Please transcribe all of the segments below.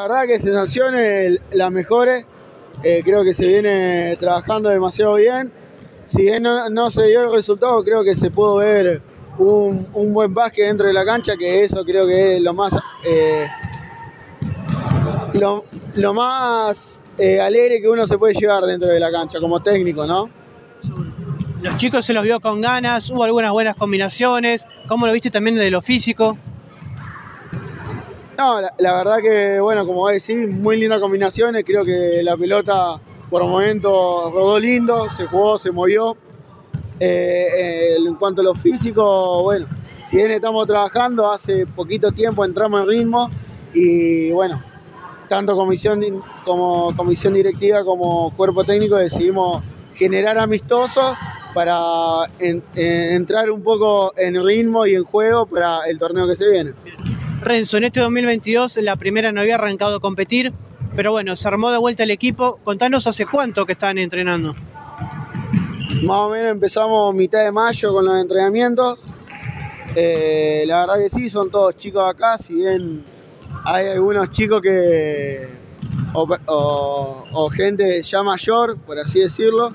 La verdad que sensaciones las mejores, eh, creo que se viene trabajando demasiado bien. Si bien no, se dio el resultado, creo que se pudo ver un, buen básquet dentro de la cancha, que eso creo que es lo más, eh, lo, más eh, alegre que uno se puede llevar dentro de la cancha como técnico, ¿no? Los chicos se los vio con ganas, hubo algunas buenas combinaciones. ¿Cómo lo viste también de lo físico? No, la, verdad que, bueno, como a decir, muy lindas combinaciones. Creo que la pelota por momento rodó lindo, se jugó, se movió. Eh, en cuanto a lo físico, bueno, si bien estamos trabajando, hace poquito tiempo entramos en ritmo y bueno, tanto comisión como comisión directiva como cuerpo técnico decidimos generar amistosos para entrar un poco en ritmo y en juego para el torneo que se viene. Renzo, en este 2022 la primera no había arrancado a competir, pero bueno, se armó de vuelta el equipo. Contanos hace cuánto que están entrenando. Más o menos empezamos mitad de mayo con los entrenamientos. Eh, la verdad que sí, son todos chicos acá, si bien hay algunos chicos que, o, gente ya mayor, por así decirlo,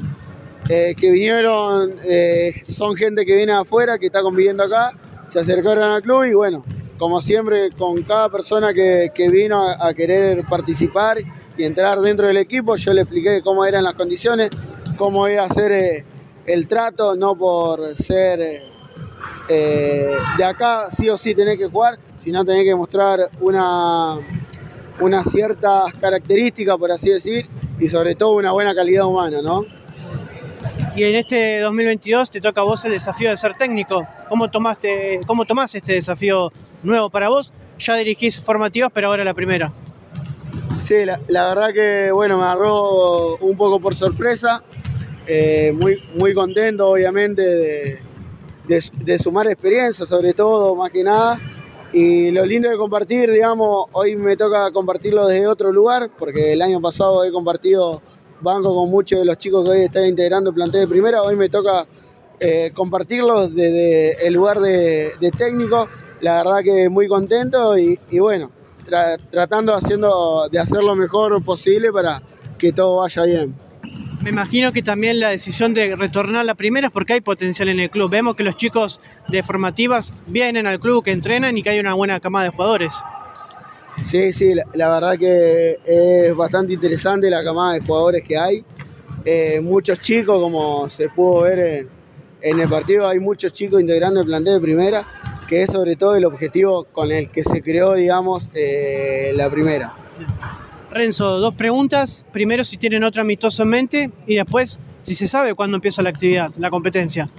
eh, que vinieron, eh, son gente que viene afuera, que está conviviendo acá, se acercaron al club y bueno, como siempre, con cada persona que, vino a, querer participar y entrar dentro del equipo, yo le expliqué cómo eran las condiciones, cómo iba a ser eh, el trato, no por ser eh, de acá sí o sí tener que jugar, sino tener que mostrar una, unas ciertas características, por así decir, y sobre todo una buena calidad humana, ¿no? Y en este 2022 te toca a vos el desafío de ser técnico. ¿Cómo tomaste, cómo tomás este desafío nuevo para vos? Ya dirigís formativas, pero ahora la primera. Sí, la, verdad que bueno, me agarró un poco por sorpresa. Eh, muy, muy contento, obviamente, de, sumar experiencia, sobre todo, más que nada. Y lo lindo de compartir, digamos, hoy me toca compartirlo desde otro lugar, porque el año pasado he compartido banco con muchos de los chicos que hoy están integrando el plantel de primera. Hoy me toca eh, compartirlos desde el lugar de, técnico. La verdad que muy contento y, bueno, tratando haciendo, de hacer lo mejor posible para que todo vaya bien. Me imagino que también la decisión de retornar a la primera es porque hay potencial en el club. Vemos que los chicos de formativas vienen al club, que entrenan y que hay una buena camada de jugadores. Sí, sí, la, verdad que es bastante interesante la camada de jugadores que hay. Eh, muchos chicos, como se pudo ver en, el partido, hay muchos chicos integrando el plantel de primera, que es sobre todo el objetivo con el que se creó, digamos, eh, la primera. Renzo, dos preguntas. Primero, si tienen otro amistoso en mente y después, si se sabe cuándo empieza la actividad, la competencia.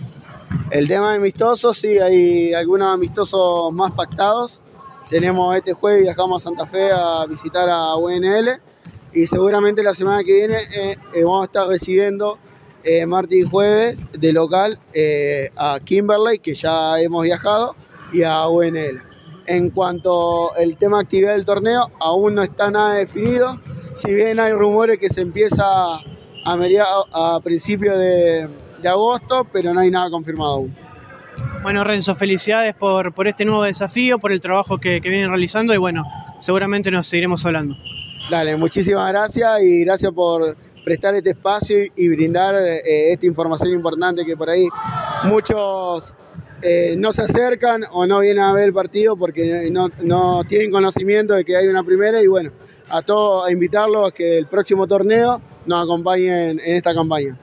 El tema de amistosos, sí, hay algunos amistosos más pactados tenemos este jueves viajamos a Santa Fe a visitar a UNL y seguramente la semana que viene eh, eh, vamos a estar recibiendo eh, martes y jueves de local a Kimberley, que ya hemos viajado, y a UNL. En cuanto al tema actividad del torneo, aún no está nada definido, si bien hay rumores que se empieza a, a principios de, de agosto, pero no hay nada confirmado aún. Bueno, Renzo, felicidades por, por este nuevo desafío, por el trabajo que, vienen realizando y bueno, seguramente nos seguiremos hablando. Dale, muchísimas gracias y gracias por prestar este espacio y brindar eh, esta información importante que por ahí muchos eh, no se acercan o no vienen a ver el partido porque no, no, tienen conocimiento de que hay una primera y bueno, a todos a invitarlos a que el próximo torneo nos acompañen en esta campaña.